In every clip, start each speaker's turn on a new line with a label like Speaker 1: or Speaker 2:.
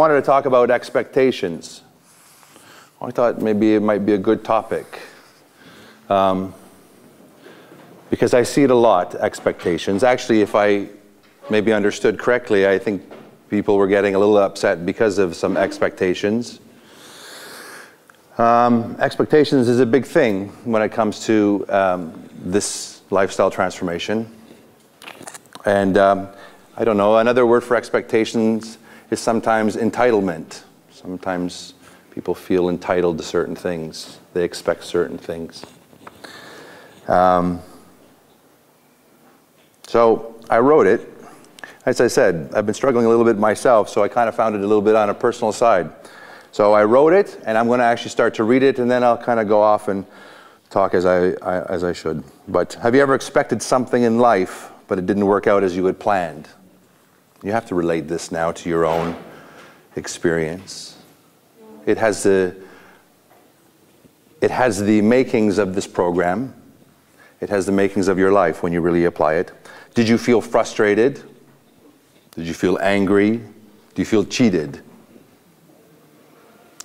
Speaker 1: Wanted to talk about expectations. I thought maybe it might be a good topic. Um, because I see it a lot, expectations. Actually, if I maybe understood correctly, I think people were getting a little upset because of some expectations. Um, expectations is a big thing when it comes to um, this lifestyle transformation. And um, I don't know, another word for expectations is sometimes entitlement. Sometimes people feel entitled to certain things, they expect certain things. Um, so I wrote it. As I said, I've been struggling a little bit myself, so I kind of found it a little bit on a personal side. So I wrote it, and I'm going to actually start to read it, and then I'll kind of go off and talk as I, I, as I should. But have you ever expected something in life, but it didn't work out as you had planned? You have to relate this now to your own experience. It has the, it has the makings of this program. It has the makings of your life when you really apply it. Did you feel frustrated? Did you feel angry? Do you feel cheated?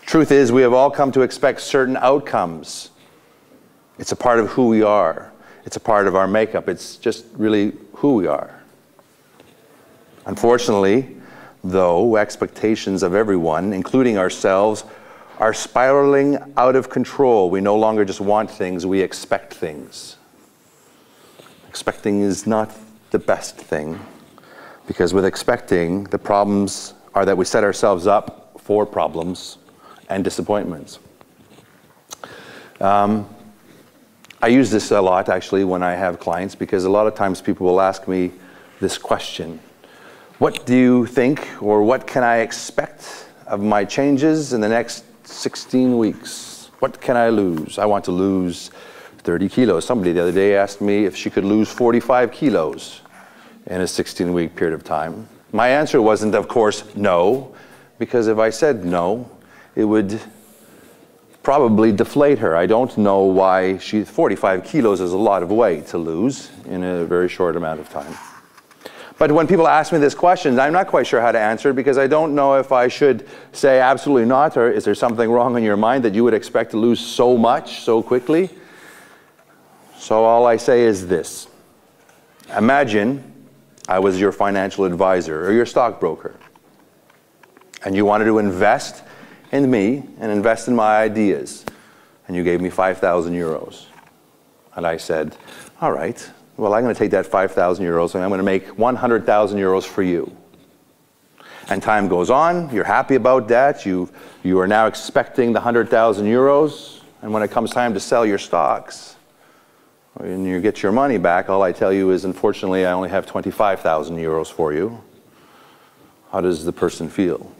Speaker 1: Truth is, we have all come to expect certain outcomes. It's a part of who we are. It's a part of our makeup. It's just really who we are. Unfortunately, though, expectations of everyone, including ourselves, are spiraling out of control. We no longer just want things, we expect things. Expecting is not the best thing because with expecting, the problems are that we set ourselves up for problems and disappointments. Um, I use this a lot actually when I have clients because a lot of times people will ask me this question what do you think, or what can I expect of my changes in the next 16 weeks? What can I lose? I want to lose 30 kilos. Somebody the other day asked me if she could lose 45 kilos in a 16 week period of time. My answer wasn't, of course, no, because if I said no, it would probably deflate her. I don't know why she, 45 kilos is a lot of weight to lose in a very short amount of time. But when people ask me this question, I'm not quite sure how to answer it because I don't know if I should say absolutely not, or is there something wrong in your mind that you would expect to lose so much so quickly? So all I say is this. Imagine I was your financial advisor or your stockbroker, and you wanted to invest in me and invest in my ideas, and you gave me 5,000 euros. And I said, all right, well, I'm going to take that 5,000 euros and I'm going to make 100,000 euros for you. And time goes on, you're happy about that, you, you are now expecting the 100,000 euros, and when it comes time to sell your stocks, and you get your money back, all I tell you is, unfortunately, I only have 25,000 euros for you. How does the person feel?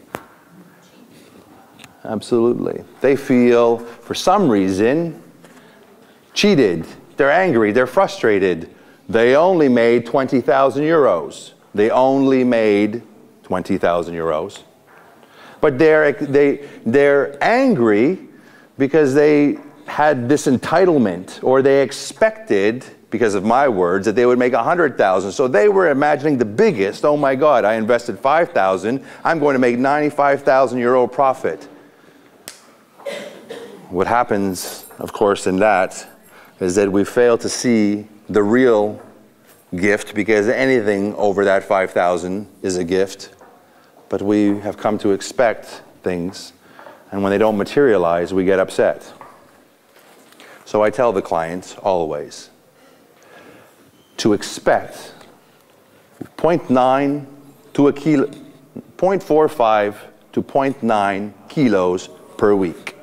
Speaker 1: Absolutely. They feel, for some reason, cheated. They're angry, they're frustrated, they only made 20,000 euros. They only made 20,000 euros. But they're, they, they're angry because they had this entitlement or they expected because of my words that they would make 100,000 so they were imagining the biggest oh my god I invested 5,000 I'm going to make 95,000 euro profit what happens of course in that is that we fail to see the real gift because anything over that 5,000 is a gift. But we have come to expect things, and when they don't materialize, we get upset. So I tell the clients always to expect 0.9 to a kilo, 0.45 to 0.9 kilos per week.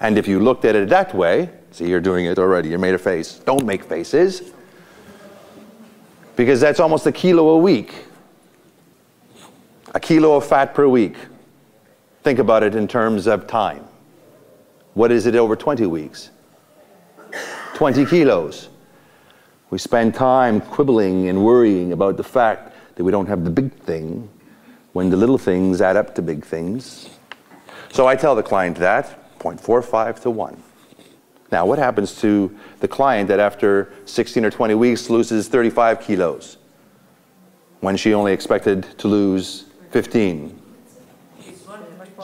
Speaker 1: And if you looked at it that way, See, you're doing it already. You made a face. Don't make faces. Because that's almost a kilo a week. A kilo of fat per week. Think about it in terms of time. What is it over 20 weeks? 20 kilos. We spend time quibbling and worrying about the fact that we don't have the big thing when the little things add up to big things. So I tell the client that 0.45 to 1. Now, what happens to the client that after 16 or 20 weeks loses 35 kilos when she only expected to lose 15?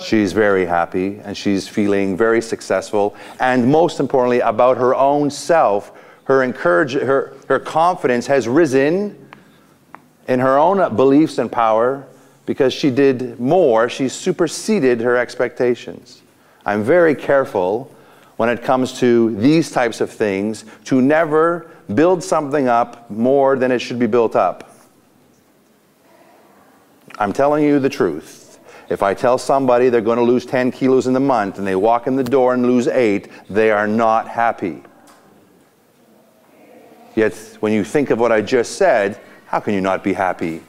Speaker 1: She's very happy and she's feeling very successful. And most importantly, about her own self, her, encourage, her, her confidence has risen in her own beliefs and power because she did more. She superseded her expectations. I'm very careful when it comes to these types of things to never build something up more than it should be built up. I'm telling you the truth. If I tell somebody they're going to lose 10 kilos in the month and they walk in the door and lose eight, they are not happy. Yet, when you think of what I just said, how can you not be happy?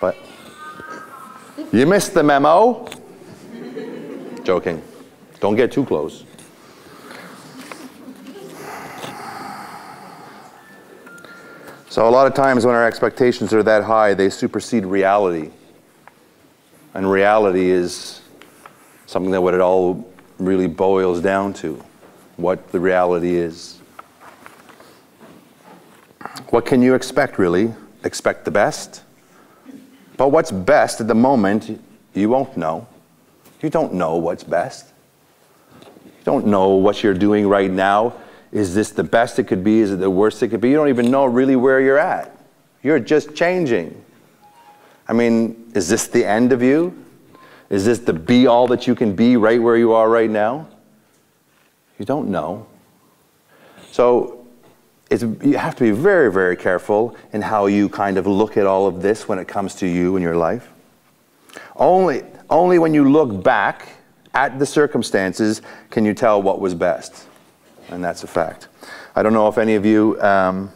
Speaker 1: But you missed the memo. Joking. Don't get too close. So, a lot of times when our expectations are that high, they supersede reality. And reality is something that what it all really boils down to what the reality is. What can you expect, really? Expect the best? But what's best at the moment, you won't know. You don't know what's best. You don't know what you're doing right now is this the best it could be? Is it the worst it could be? You don't even know really where you're at. You're just changing. I mean, is this the end of you? Is this the be all that you can be right where you are right now? You don't know. So you have to be very, very careful in how you kind of look at all of this when it comes to you and your life. Only, only when you look back at the circumstances can you tell what was best and that's a fact. I don't know if any of you um,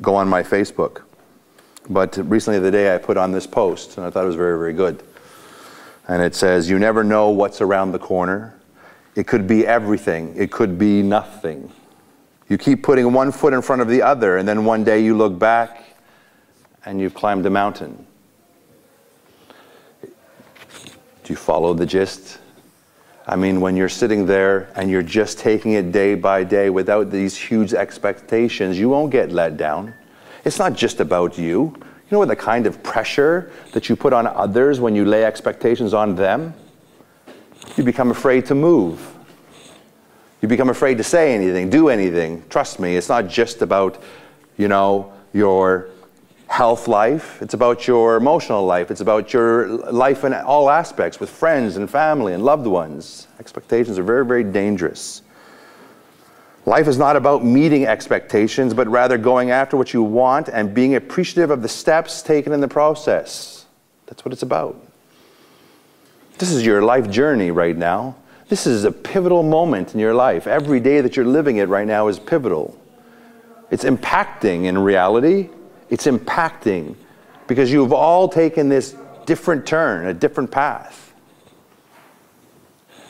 Speaker 1: go on my Facebook, but recently the day I put on this post, and I thought it was very, very good. And it says, You never know what's around the corner. It could be everything, it could be nothing. You keep putting one foot in front of the other, and then one day you look back and you've climbed a mountain. Do you follow the gist? I mean, when you're sitting there and you're just taking it day by day without these huge expectations, you won't get let down. It's not just about you. You know what the kind of pressure that you put on others when you lay expectations on them? You become afraid to move. You become afraid to say anything, do anything. Trust me, it's not just about, you know, your health life, it's about your emotional life, it's about your life in all aspects with friends and family and loved ones. Expectations are very, very dangerous. Life is not about meeting expectations, but rather going after what you want and being appreciative of the steps taken in the process. That's what it's about. This is your life journey right now. This is a pivotal moment in your life. Every day that you're living it right now is pivotal. It's impacting in reality, it's impacting because you've all taken this different turn, a different path.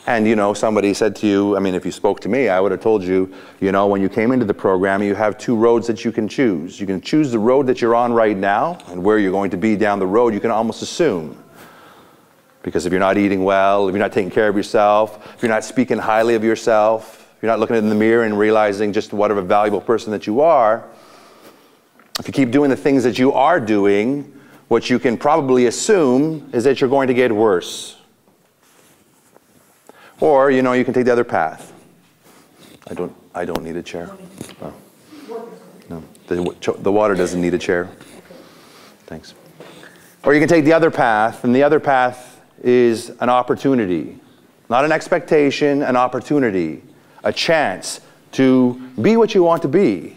Speaker 1: And you know, somebody said to you, I mean, if you spoke to me, I would have told you, you know, when you came into the program, you have two roads that you can choose. You can choose the road that you're on right now, and where you're going to be down the road, you can almost assume. Because if you're not eating well, if you're not taking care of yourself, if you're not speaking highly of yourself, if you're not looking in the mirror and realizing just what a valuable person that you are, if you keep doing the things that you are doing, what you can probably assume is that you're going to get worse. Or, you know, you can take the other path. I don't, I don't need a chair. Oh. No, the, the water doesn't need a chair. Thanks. Or you can take the other path, and the other path is an opportunity. Not an expectation, an opportunity, a chance to be what you want to be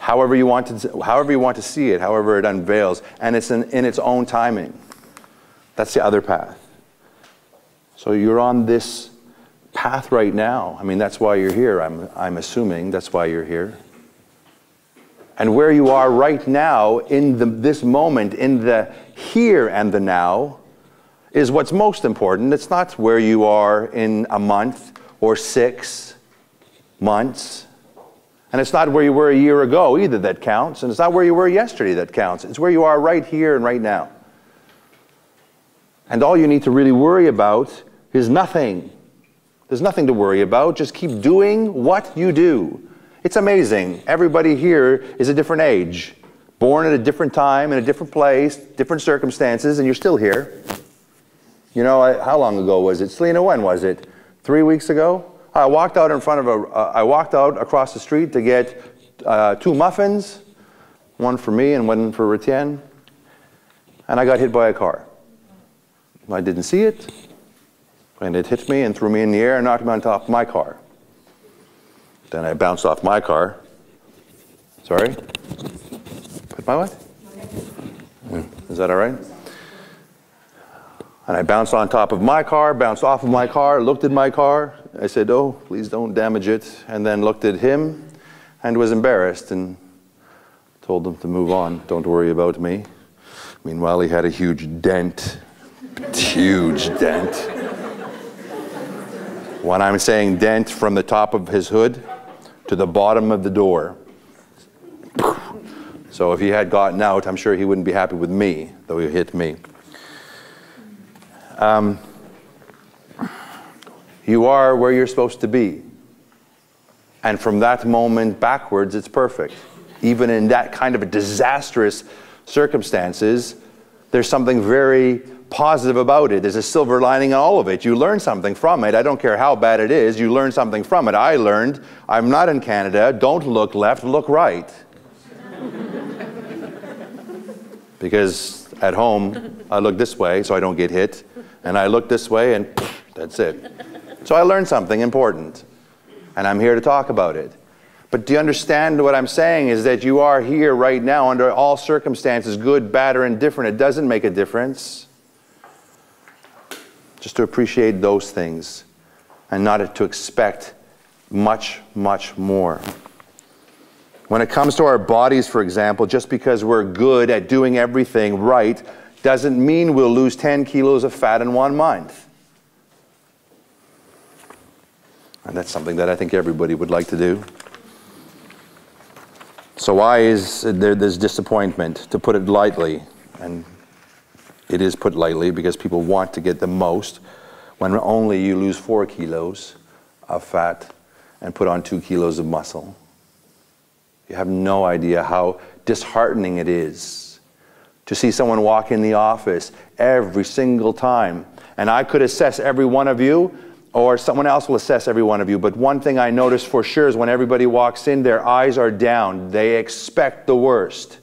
Speaker 1: however you want to, however you want to see it, however it unveils, and it's in, in its own timing. That's the other path. So you're on this path right now. I mean, that's why you're here. I'm, I'm assuming that's why you're here. And where you are right now, in the, this moment, in the here and the now, is what's most important. It's not where you are in a month or six months and it's not where you were a year ago either that counts, and it's not where you were yesterday that counts. It's where you are right here and right now. And all you need to really worry about is nothing. There's nothing to worry about. Just keep doing what you do. It's amazing. Everybody here is a different age, born at a different time, in a different place, different circumstances, and you're still here. You know, how long ago was it? Selena, when was it? Three weeks ago? I walked out in front of a, uh, I walked out across the street to get uh, two muffins, one for me and one for Retienne, and I got hit by a car. I didn't see it, and it hit me and threw me in the air and knocked me on top of my car. Then I bounced off my car. Sorry? Put my what? Is that all right? And I bounced on top of my car, bounced off of my car, looked at my car. I said, Oh, please don't damage it. And then looked at him and was embarrassed and told him to move on. Don't worry about me. Meanwhile, he had a huge dent. huge dent. When I'm saying dent from the top of his hood to the bottom of the door. So if he had gotten out, I'm sure he wouldn't be happy with me, though he hit me. Um, you are where you're supposed to be. And from that moment backwards, it's perfect. Even in that kind of a disastrous circumstances, there's something very positive about it. There's a silver lining in all of it. You learn something from it. I don't care how bad it is, you learn something from it. I learned, I'm not in Canada, don't look left, look right. because at home, I look this way so I don't get hit and I look this way, and that's it. So I learned something important, and I'm here to talk about it. But do you understand what I'm saying is that you are here right now under all circumstances, good, bad, or indifferent. It doesn't make a difference. Just to appreciate those things and not to expect much, much more. When it comes to our bodies, for example, just because we're good at doing everything right doesn't mean we'll lose 10 kilos of fat in one month. And that's something that I think everybody would like to do. So, why is there this disappointment, to put it lightly? And it is put lightly because people want to get the most when only you lose four kilos of fat and put on two kilos of muscle. You have no idea how disheartening it is to see someone walk in the office every single time. And I could assess every one of you, or someone else will assess every one of you. But one thing I notice for sure is when everybody walks in, their eyes are down. They expect the worst.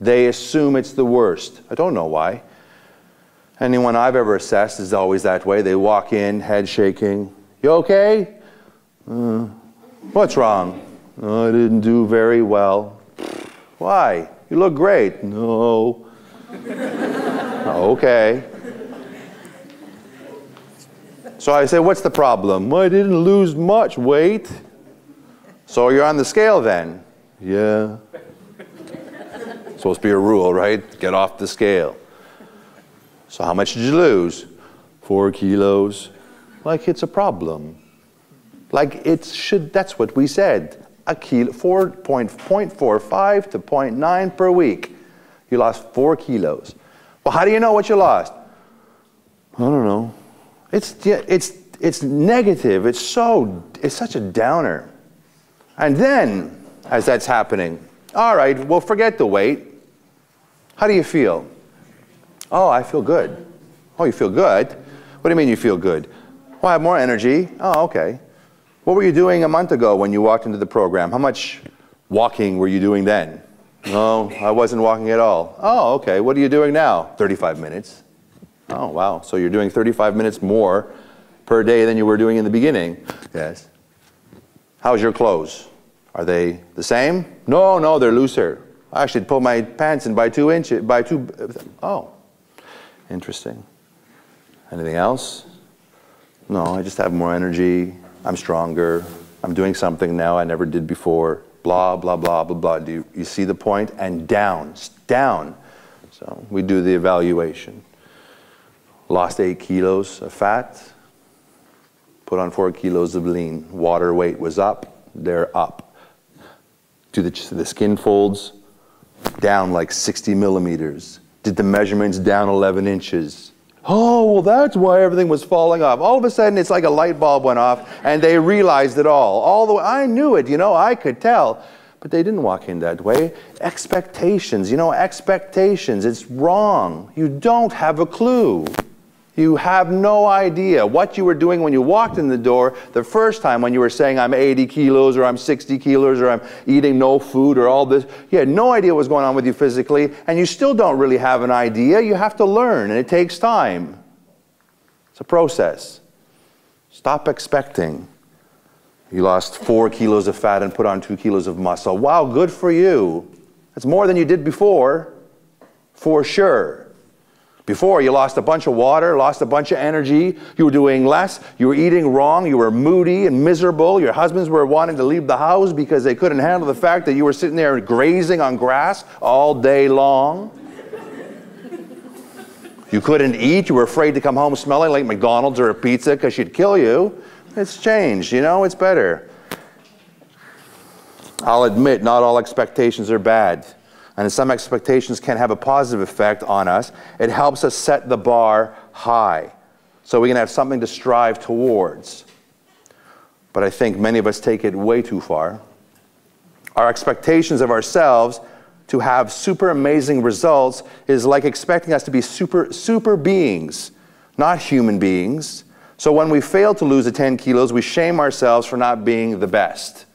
Speaker 1: They assume it's the worst. I don't know why. Anyone I've ever assessed is always that way. They walk in, head shaking. You okay? Uh, what's wrong? Oh, I didn't do very well. Why? You look great. No. okay. So I say, what's the problem? Well, I didn't lose much weight. So you're on the scale then? Yeah. Supposed to be a rule, right? Get off the scale. So how much did you lose? Four kilos. Like it's a problem. Like it should, that's what we said. A kilo, 4.45 to 0.9 per week. You lost four kilos. Well, how do you know what you lost? I don't know. It's, it's, it's negative. It's so, it's such a downer. And then, as that's happening, all right, well, forget the weight. How do you feel? Oh, I feel good. Oh, you feel good? What do you mean you feel good? Well, I have more energy. Oh, okay. What were you doing a month ago when you walked into the program? How much walking were you doing then? No, I wasn't walking at all. Oh, okay. What are you doing now? 35 minutes. Oh, wow. So you're doing 35 minutes more per day than you were doing in the beginning. Yes. How's your clothes? Are they the same? No, no, they're looser. I should pull my pants in by two inches, by two. Oh, interesting. Anything else? No, I just have more energy. I'm stronger. I'm doing something now I never did before blah, blah, blah, blah, blah. Do you, you see the point? And down, down. So we do the evaluation. Lost eight kilos of fat, put on four kilos of lean. Water weight was up, they're up. Do the, the skin folds down like 60 millimeters. Did the measurements down 11 inches. Oh, well, that's why everything was falling off. All of a sudden, it's like a light bulb went off, and they realized it all. All the way, I knew it, you know, I could tell. But they didn't walk in that way. Expectations, you know, expectations, it's wrong. You don't have a clue. You have no idea what you were doing when you walked in the door the first time when you were saying, I'm 80 kilos or I'm 60 kilos or I'm eating no food or all this. You had no idea what was going on with you physically, and you still don't really have an idea. You have to learn, and it takes time. It's a process. Stop expecting. You lost four kilos of fat and put on two kilos of muscle. Wow, good for you. That's more than you did before, for sure. Before, you lost a bunch of water, lost a bunch of energy, you were doing less, you were eating wrong, you were moody and miserable. Your husbands were wanting to leave the house because they couldn't handle the fact that you were sitting there grazing on grass all day long. you couldn't eat, you were afraid to come home smelling like McDonald's or a pizza because she'd kill you. It's changed, you know, it's better. I'll admit, not all expectations are bad and some expectations can have a positive effect on us. It helps us set the bar high so we can have something to strive towards. But I think many of us take it way too far. Our expectations of ourselves to have super amazing results is like expecting us to be super, super beings, not human beings. So when we fail to lose the 10 kilos, we shame ourselves for not being the best.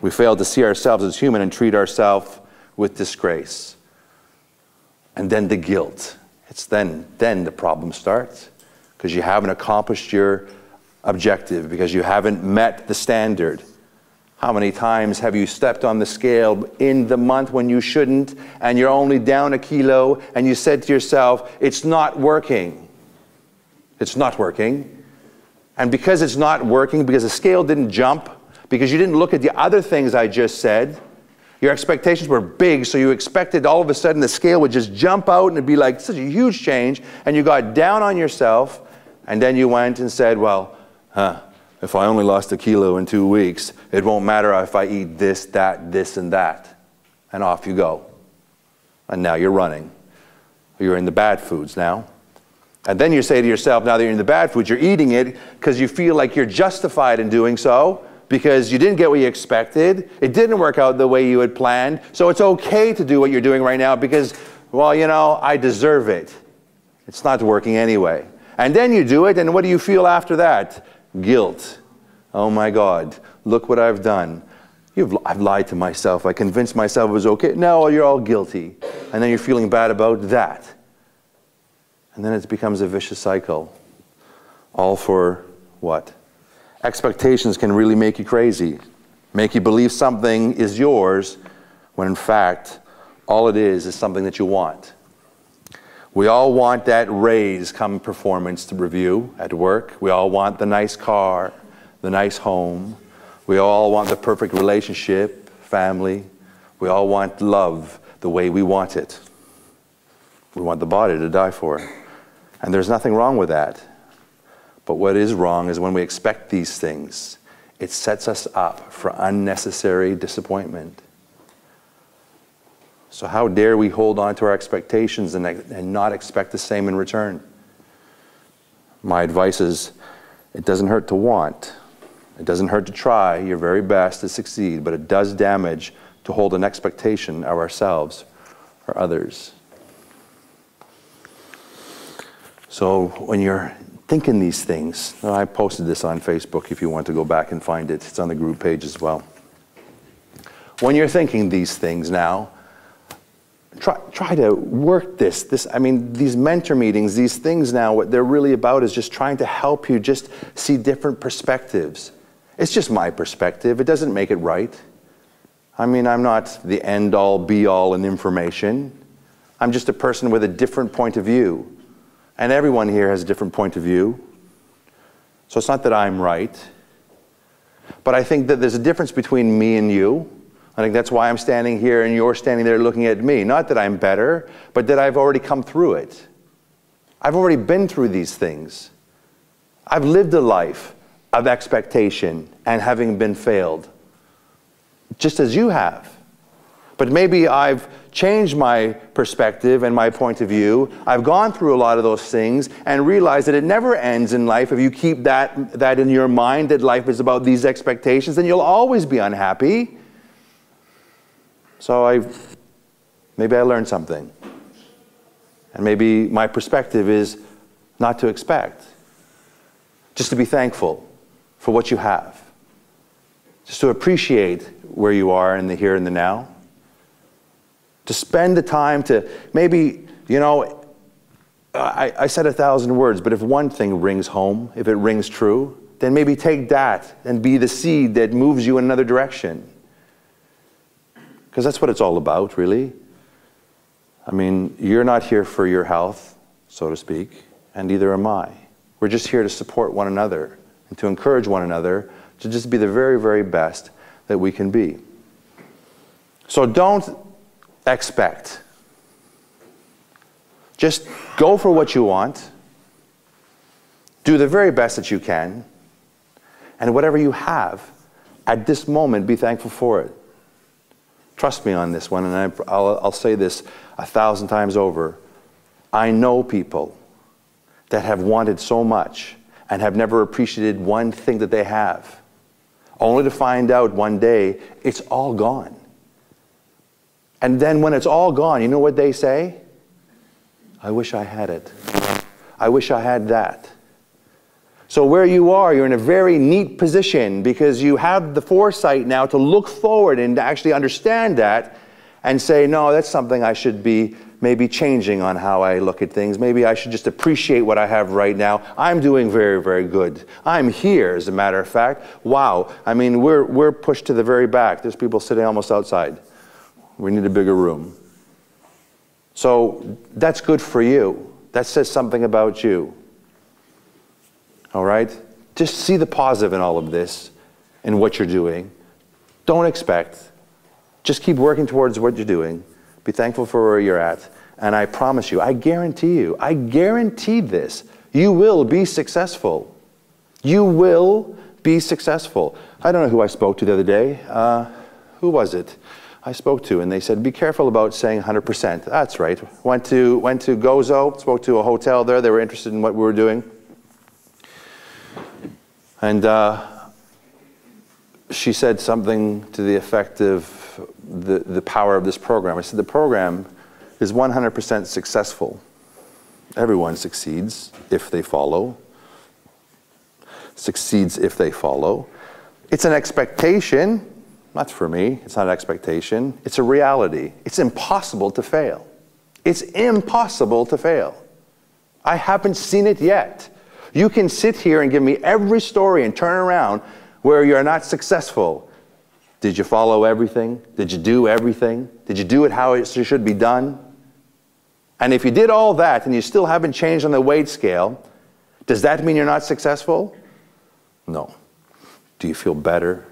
Speaker 1: We fail to see ourselves as human and treat ourselves with disgrace. And then the guilt. It's then, then the problem starts because you haven't accomplished your objective, because you haven't met the standard. How many times have you stepped on the scale in the month when you shouldn't, and you're only down a kilo, and you said to yourself, It's not working? It's not working. And because it's not working, because the scale didn't jump, because you didn't look at the other things I just said, your expectations were big, so you expected all of a sudden the scale would just jump out and it'd be like such a huge change, and you got down on yourself, and then you went and said, Well, huh, if I only lost a kilo in two weeks, it won't matter if I eat this, that, this, and that. And off you go. And now you're running. You're in the bad foods now. And then you say to yourself, now that you're in the bad foods, you're eating it because you feel like you're justified in doing so because you didn't get what you expected. It didn't work out the way you had planned. So it's okay to do what you're doing right now because, well, you know, I deserve it. It's not working anyway. And then you do it, and what do you feel after that? Guilt. Oh my God, look what I've done. You've, I've lied to myself. I convinced myself it was okay. Now you're all guilty. And then you're feeling bad about that. And then it becomes a vicious cycle. All for what? Expectations can really make you crazy, make you believe something is yours when in fact all it is is something that you want. We all want that raise come performance to review at work. We all want the nice car, the nice home. We all want the perfect relationship, family. We all want love the way we want it. We want the body to die for. And there's nothing wrong with that. But what is wrong is when we expect these things, it sets us up for unnecessary disappointment. So, how dare we hold on to our expectations and, and not expect the same in return? My advice is it doesn't hurt to want, it doesn't hurt to try your very best to succeed, but it does damage to hold an expectation of ourselves or others. So, when you're thinking these things. Oh, I posted this on Facebook if you want to go back and find it. It's on the group page as well. When you're thinking these things now, try, try to work this. This, I mean, these mentor meetings, these things now, what they're really about is just trying to help you just see different perspectives. It's just my perspective. It doesn't make it right. I mean, I'm not the end all be all in information. I'm just a person with a different point of view. And everyone here has a different point of view. So it's not that I'm right. But I think that there's a difference between me and you. I think that's why I'm standing here and you're standing there looking at me. Not that I'm better, but that I've already come through it. I've already been through these things. I've lived a life of expectation and having been failed, just as you have. But maybe I've changed my perspective and my point of view. I've gone through a lot of those things and realized that it never ends in life if you keep that, that in your mind, that life is about these expectations, then you'll always be unhappy. So I, maybe I learned something. And maybe my perspective is not to expect. Just to be thankful for what you have. Just to appreciate where you are in the here and the now. To spend the time to maybe, you know, I, I said a thousand words, but if one thing rings home, if it rings true, then maybe take that and be the seed that moves you in another direction. Because that's what it's all about, really. I mean, you're not here for your health, so to speak, and neither am I. We're just here to support one another and to encourage one another to just be the very, very best that we can be. So don't expect. Just go for what you want, do the very best that you can, and whatever you have at this moment, be thankful for it. Trust me on this one, and I, will I'll say this a thousand times over. I know people that have wanted so much and have never appreciated one thing that they have, only to find out one day it's all gone. And then when it's all gone, you know what they say? I wish I had it. I wish I had that. So, where you are, you're in a very neat position because you have the foresight now to look forward and to actually understand that and say, no, that's something I should be maybe changing on how I look at things. Maybe I should just appreciate what I have right now. I'm doing very, very good. I'm here, as a matter of fact. Wow. I mean, we're, we're pushed to the very back. There's people sitting almost outside. We need a bigger room. So that's good for you. That says something about you. All right? Just see the positive in all of this and what you're doing. Don't expect. Just keep working towards what you're doing. Be thankful for where you're at. And I promise you, I guarantee you, I guarantee this, you will be successful. You will be successful. I don't know who I spoke to the other day. Uh, who was it? I spoke to, and they said, be careful about saying 100%. That's right. Went to, went to Gozo, spoke to a hotel there. They were interested in what we were doing. And uh, she said something to the effect of the, the power of this program. I said, the program is 100% successful. Everyone succeeds if they follow. Succeeds if they follow. It's an expectation. Not for me. It's not an expectation. It's a reality. It's impossible to fail. It's impossible to fail. I haven't seen it yet. You can sit here and give me every story and turn around where you're not successful. Did you follow everything? Did you do everything? Did you do it how it should be done? And if you did all that and you still haven't changed on the weight scale, does that mean you're not successful? No. Do you feel better?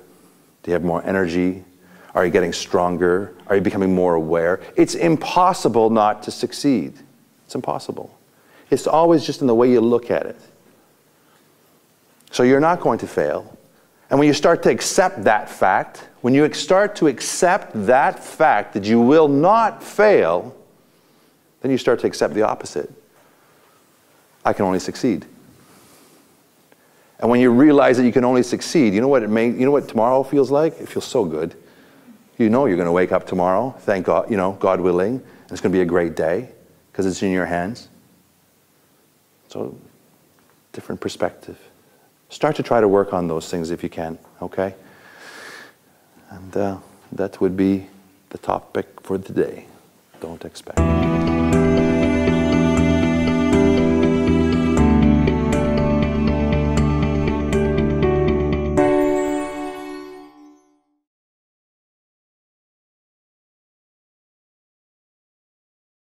Speaker 1: Do you have more energy? Are you getting stronger? Are you becoming more aware? It's impossible not to succeed. It's impossible. It's always just in the way you look at it. So you're not going to fail. And when you start to accept that fact, when you start to accept that fact that you will not fail, then you start to accept the opposite. I can only succeed. And when you realize that you can only succeed, you know what it may, you know what tomorrow feels like? It feels so good. You know you're going to wake up tomorrow, thank God, you know, God willing, and it's going to be a great day because it's in your hands. So, different perspective. Start to try to work on those things if you can, okay? And uh, that would be the topic for today. Don't expect.